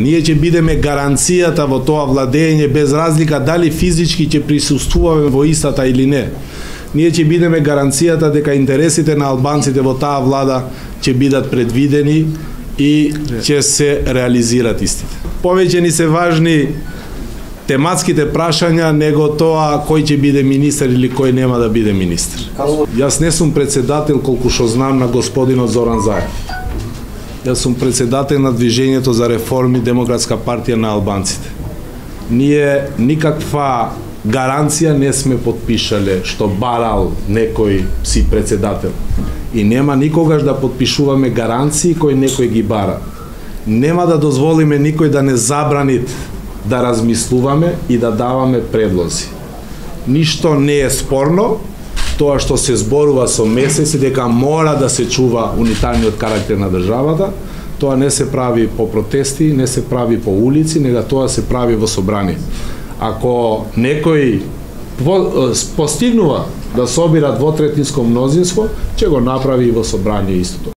Ние ќе бидеме гаранцијата во тоа владење без разлика дали физички ќе присуствуваме во истата или не. Ние ќе бидеме гаранцијата дека интересите на албанците во таа влада ќе бидат предвидени и ќе се реализират истите. Повеќе ни се важни тематските прашања него тоа кој ќе биде министер или кој нема да биде министер. Јас не сум председател колку што знам на господинот Зоран Заев. Јас сум председател на Движењето за реформи Демократска партија на албанците. Ние никаква гаранција не сме подпишале што барал некој си председател. И нема никогаш да подпишуваме гаранции кои некој ги бара. Нема да дозволиме никој да не забрани да размислуваме и да даваме предлози. Ништо не е спорно, тоа што се зборува со месеци дека мора да се чува унитарниот карактер на државата, тоа не се прави по протести, не се прави по улици, нега тоа се прави во собрание. Ако некој постигнува да собира двотретинско мнозинство, ќе го направи и во собрание истото.